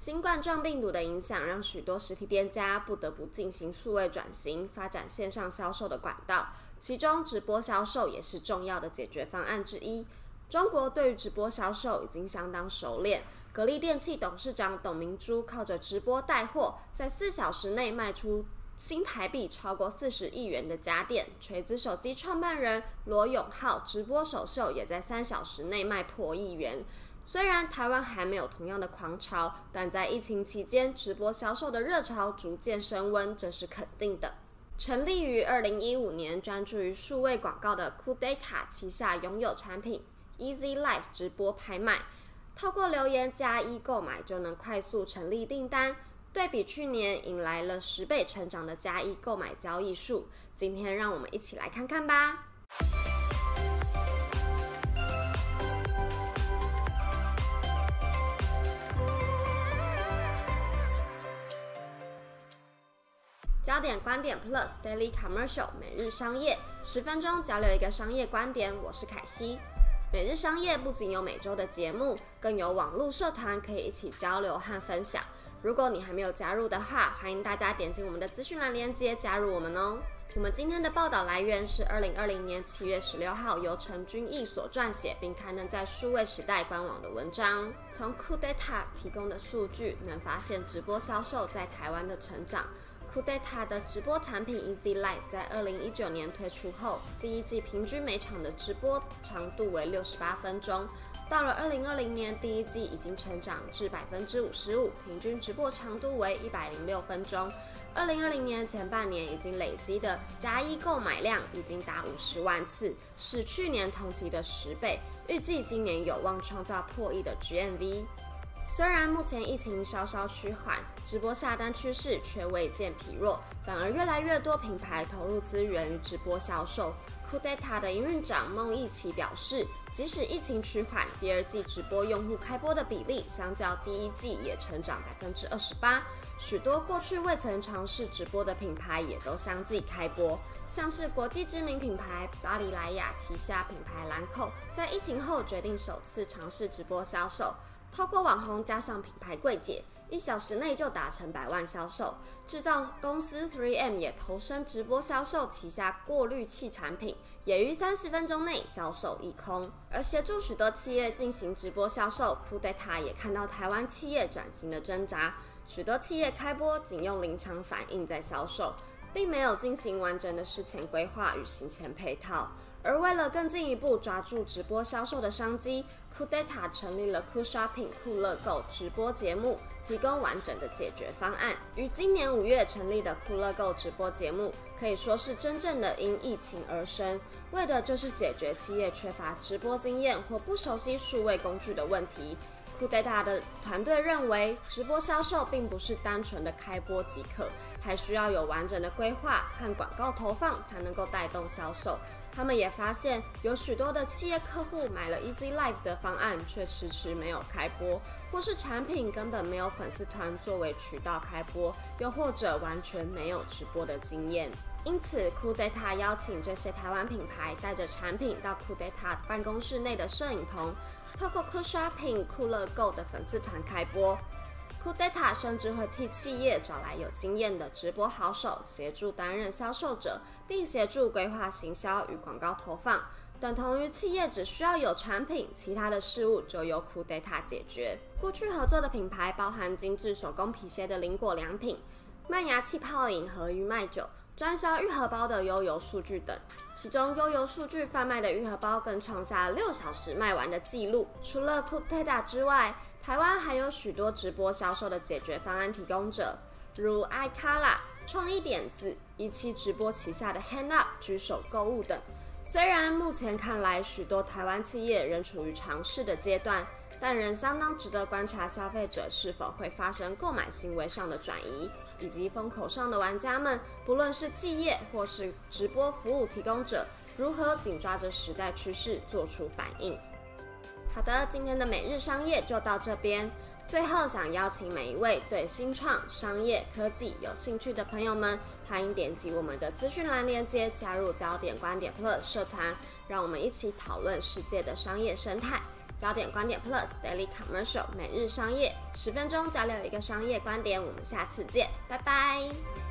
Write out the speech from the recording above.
新冠状病毒的影响，让许多实体店家不得不进行数位转型，发展线上销售的管道。其中，直播销售也是重要的解决方案之一。中国对于直播销售已经相当熟练。格力电器董事长董明珠靠着直播带货，在四小时内卖出新台币超过四十亿元的家电。锤子手机创办人罗永浩直播首秀也在三小时内卖破亿元。虽然台湾还没有同样的狂潮，但在疫情期间，直播销售的热潮逐渐升温，这是肯定的。成立于二零一五年，专注于数位广告的 Cool Data 旗下拥有产品 Easy Life 直播拍卖，透过留言加一购买就能快速成立订单，对比去年迎来了十倍成长的加一购买交易数。今天让我们一起来看看吧。焦点观点 Plus Daily Commercial 每日商业十分钟交流一个商业观点，我是凯西。每日商业不仅有每周的节目，更有网络社团可以一起交流和分享。如果你还没有加入的话，欢迎大家点击我们的资讯栏链接加入我们哦。我们今天的报道来源是二零二零年七月十六号由陈君毅所撰写并刊登在数位时代官网的文章。从 Cool Data 提供的数据，能发现直播销售在台湾的成长。酷 data 的直播产品 Easy Life 在二零一九年推出后，第一季平均每场的直播长度为六十八分钟。到了二零二零年，第一季已经成长至百分之五十五，平均直播长度为一百零六分钟。二零二零年前半年已经累积的加一购买量已经达五十万次，是去年同期的十倍。预计今年有望创造破亿的 GMV。虽然目前疫情稍稍趋缓，直播下单趋势却未见疲弱，反而越来越多品牌投入资源于直播销售。Cool Data 的营运长孟义奇表示，即使疫情趋缓，第二季直播用户开播的比例相较第一季也成长百分之二十八。许多过去未曾尝试直播的品牌也都相继开播，像是国际知名品牌巴黎莱雅旗下品牌兰蔻，在疫情后决定首次尝试直播销售。透过网红加上品牌柜姐，一小时内就达成百万销售。制造公司 3M 也投身直播销售旗下过滤器产品，也于三十分钟内销售一空。而协助许多企业进行直播销售，Cool Data 也看到台湾企业转型的挣扎。许多企业开播仅用临场反应在销售，并没有进行完整的事前规划与行前配套。而为了更进一步抓住直播销售的商机，Cool Data 成立了 Cool Shopping 酷乐购直播节目，提供完整的解决方案。于今年五月成立的酷乐购直播节目，可以说是真正的因疫情而生，为的就是解决企业缺乏直播经验或不熟悉数位工具的问题。Cool Data 的团队认为，直播销售并不是单纯的开播即可，还需要有完整的规划和广告投放，才能够带动销售。他们也发现，有许多的企业客户买了 Easy Life 的方案，却迟迟没有开播，或是产品根本没有粉丝团作为渠道开播，又或者完全没有直播的经验。因此，Cool Data 邀请这些台湾品牌带着产品到 Cool Data 办公室内的摄影棚，透过 Cool Shopping 酷乐购的粉丝团开播。酷 Data 甚至会替企业找来有经验的直播好手，协助担任销售者，并协助规划行销与广告投放，等同于企业只需要有产品，其他的事物就由酷 Data 解决。过去合作的品牌包含精致手工皮鞋的林果良品、麦芽气泡饮和鱼麦酒、专销愈合包的悠游数据等。其中悠游数据贩卖的愈合包更创下六小时卖完的记录。除了 Cool Data 之外，台湾还有许多直播销售的解决方案提供者，如 iColor、创意点子、一期直播旗下的 Hand Up 举手购物等。虽然目前看来许多台湾企业仍处于尝试的阶段，但仍相当值得观察消费者是否会发生购买行为上的转移，以及风口上的玩家们，不论是企业或是直播服务提供者，如何紧抓着时代趋势做出反应。好的，今天的每日商业就到这边。最后，想邀请每一位对新创、商业、科技有兴趣的朋友们，欢迎点击我们的资讯栏链接，加入焦点观点 Plus 社团，让我们一起讨论世界的商业生态。焦点观点 Plus Daily Commercial 每日商业十分钟，交流一个商业观点。我们下次见，拜拜。